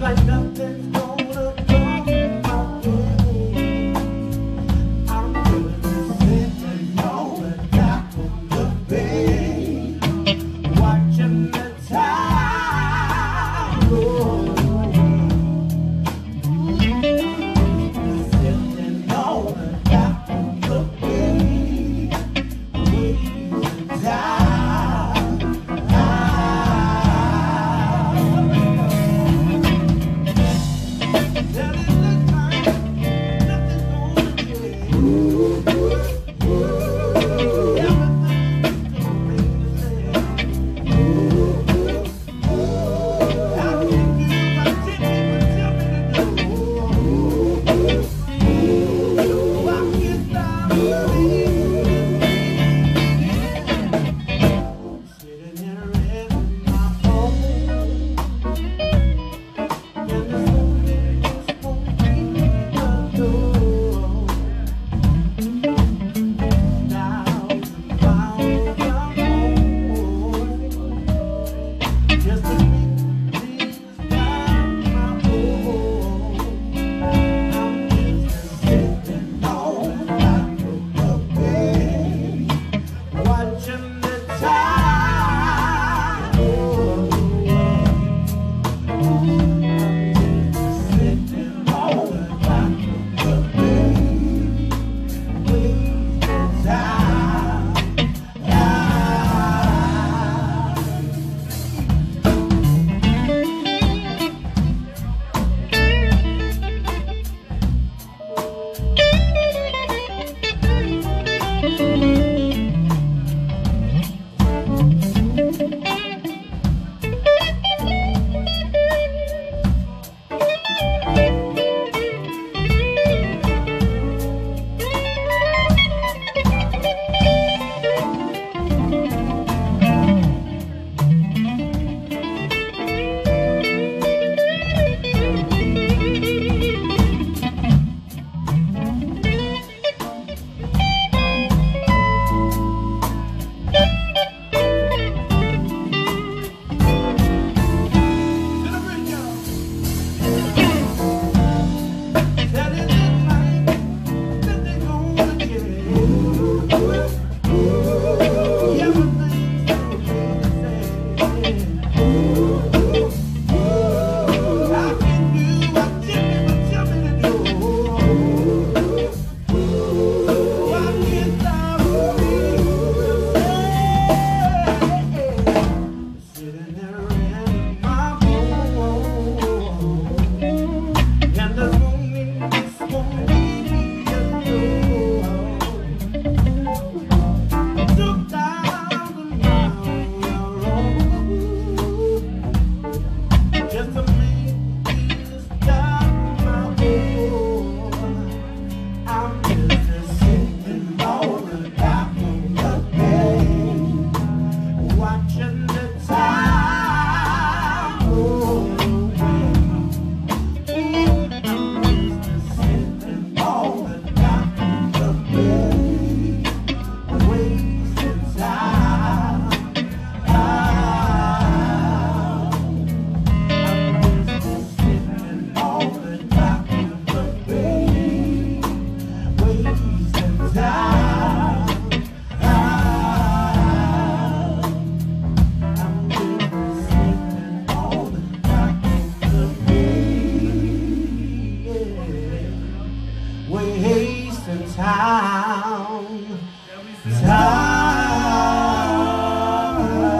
like nothing's going